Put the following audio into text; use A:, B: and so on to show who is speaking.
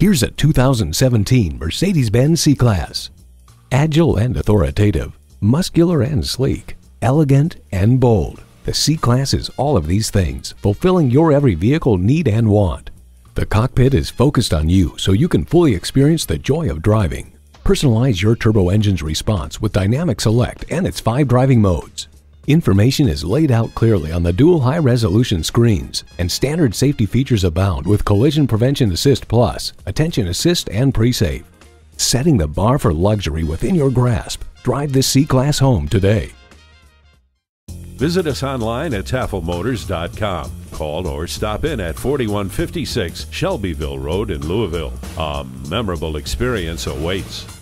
A: Here's a 2017 Mercedes-Benz C-Class. Agile and authoritative, muscular and sleek, elegant and bold. The C-Class is all of these things, fulfilling your every vehicle need and want. The cockpit is focused on you so you can fully experience the joy of driving. Personalize your turbo engine's response with Dynamic Select and its five driving modes. Information is laid out clearly on the dual high-resolution screens, and standard safety features abound with Collision Prevention Assist Plus, Attention Assist, and PRE-SAFE. Setting the bar for luxury within your grasp, drive this C-Class home today.
B: Visit us online at tafelmotors.com. Call or stop in at 4156 Shelbyville Road in Louisville. A memorable experience awaits.